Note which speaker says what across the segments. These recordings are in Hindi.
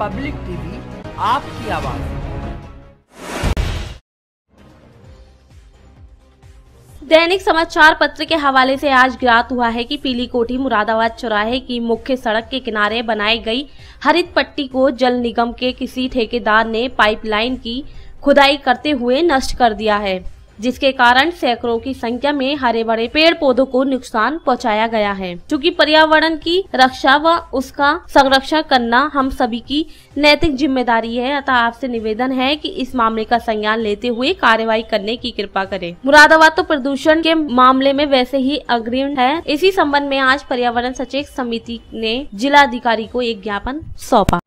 Speaker 1: पब्लिक टीवी, आपकी आवाज़।
Speaker 2: दैनिक समाचार पत्र के हवाले से आज ज्ञात हुआ है कि पीली कोठी मुरादाबाद चौराहे की मुख्य सड़क के किनारे बनाई गई हरित पट्टी को जल निगम के किसी ठेकेदार ने पाइपलाइन की खुदाई करते हुए नष्ट कर दिया है। जिसके कारण सैकड़ों की संख्या में हरे भरे पेड़ पौधों को नुकसान पहुँचाया गया है। क्योंकि पर्यावरण की रक्षा व उसका संरक्षण करना हम सभी की नैतिक ज़िम्मेदारी है, अतः आपसे निवेदन है कि इस मामले का संज्ञान लेते हुए कार्रवाई करने की कृपा करें। मुरादाबाद तो प्रदूषण के मामले में वैसे ही अग्रिम है। इसी संबंध में आज पर्यावरण सचेत समिति ने जिला अधिकारी को एक ज्ञापन सौंपा।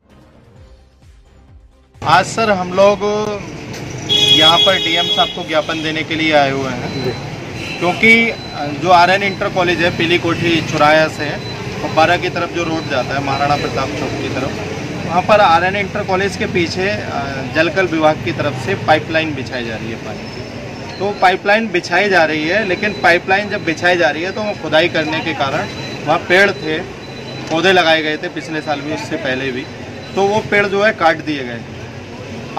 Speaker 3: आज सर हम लोग यहाँ पर डीएम साहब को ज्ञापन देने के लिए आए हुए हैं। क्योंकि जो आर एन इंटर कॉलेज है पीली कोठी चुराया से और बारह की तरफ़ जो रोड जाता है महाराणा प्रताप चौक की तरफ़ वहाँ पर आर एन इंटर कॉलेज के पीछे जलकल विभाग की तरफ़ से पाइपलाइन बिछाई जा रही है पानी की। तो पाइपलाइन बिछाई जा रही है लेकिन पाइपलाइन जब बिछाई जा रही है तो वो खुदाई करने के कारण वहाँ पेड़ थे पौधे लगाए गए थे पिछले साल भी उससे पहले भी। तो वो पेड़ जो है काट दिए गए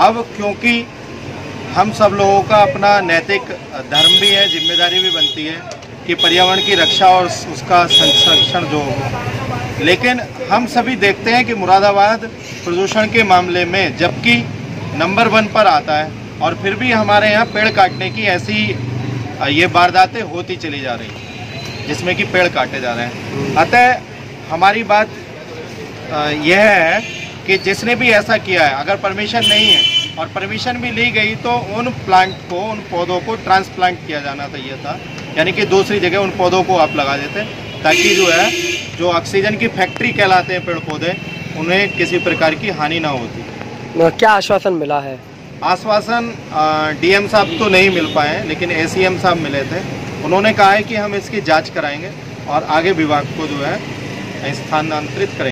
Speaker 3: अब क्योंकि हम सब लोगों का अपना नैतिक धर्म भी है, ज़िम्मेदारी भी बनती है कि पर्यावरण की रक्षा और उसका संरक्षण जो हो। लेकिन हम सभी देखते हैं कि मुरादाबाद प्रदूषण के मामले में जबकि नंबर वन पर आता है और फिर भी हमारे यहाँ पेड़ काटने की ऐसी ये वारदातें होती चली जा रही जिसमें कि पेड़ काटे जा रहे हैं। अतः हमारी बात यह है कि जिसने भी ऐसा किया है, अगर परमिशन नहीं है और परमिशन भी ली गई तो उन प्लांट को उन पौधों को ट्रांसप्लांट किया जाना चाहिए था। यानी कि दूसरी जगह उन पौधों को आप लगा देते ताकि जो है जो ऑक्सीजन की फैक्ट्री कहलाते हैं पेड़ पौधे उन्हें किसी प्रकार की हानि ना होती।
Speaker 4: क्या आश्वासन मिला है?
Speaker 3: आश्वासन डीएम साहब तो नहीं मिल पाए लेकिन एसीएम साहब मिले थे। उन्होंने कहा है कि हम इसकी जाँच कराएँगे और आगे विभाग को जो है स्थानांतरित करेंगे।